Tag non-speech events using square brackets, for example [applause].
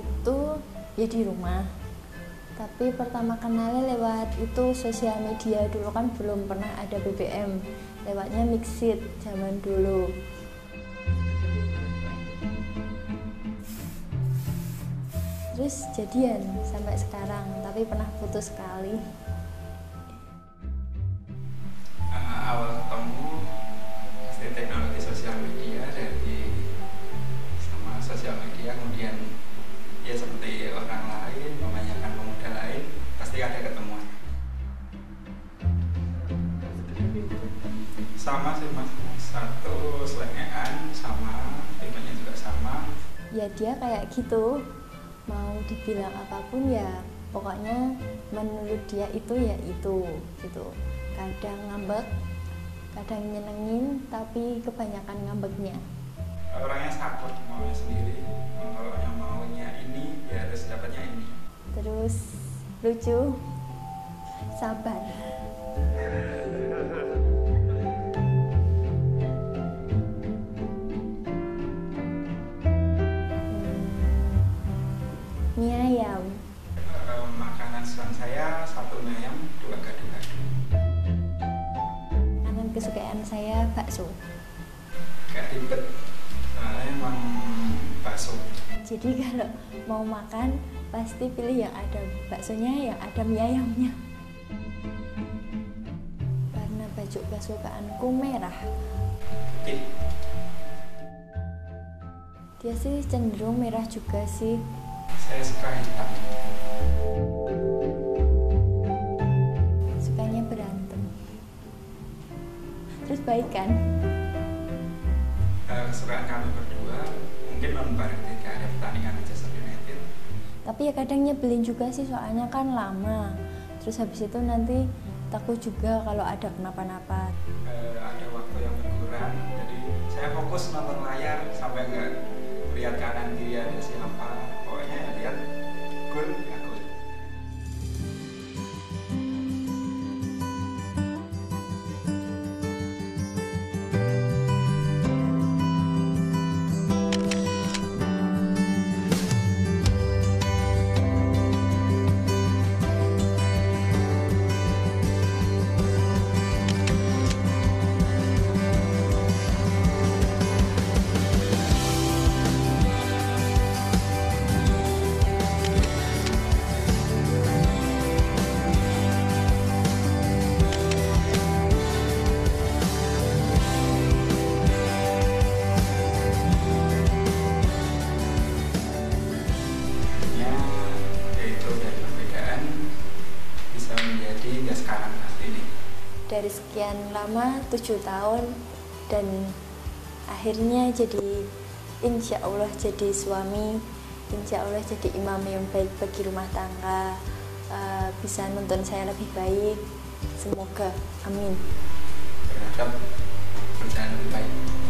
itu ya di rumah. Tapi pertama kenalnya lewat itu sosial media. Dulu kan belum pernah ada BBM lewatnya Mixit zaman dulu. Terus jadian sampai sekarang tapi pernah putus sekali. Awal ketemu pasti teknologi sosial media ketemuan sama sih mas. Satu selengean sama tipenya juga sama. Ya dia kayak gitu. Mau dibilang apa pun ya pokoknya menurut dia itu ya itu gitu. Kadang ngambek kadang nyenengin tapi kebanyakan ngambeknya. Orangnya takut maunya sendiri. Kalau yang maunya ini ya harus dapatnya ini. Terus lucu sabar. Hmm. mie ayam. Makanan sekarang saya satu mie ayam dua gado-gado. Makanan kesukaan saya bakso. Gak ribet. Emang bakso. Jadi [laughs] kalau mau makan pasti pilih yang ada baksonya yang ada mie ayamnya baju kesukaanku merah. Dia sih cenderung merah juga sih. Saya suka hitam. Sukanya berantem. Terus baikan Eh, kesukaan kami berdua mungkin nonton bareng ketika ada pertandingan Manchester United. Tapi ya kadang nyebelin juga sih soalnya kan lama. Terus habis itu nanti takut juga kalau ada kenapa-napa. Eh, ada waktu yang berkurang jadi saya fokus nonton layar sampai nggak lihat kanan kiri ada siapa dari sekian lama tujuh tahun dan akhirnya jadi insya Allah jadi suami insya Allah jadi imam yang baik bagi rumah tangga eh, bisa nonton saya lebih baik. Semoga amin. Berharap berjalan lebih baik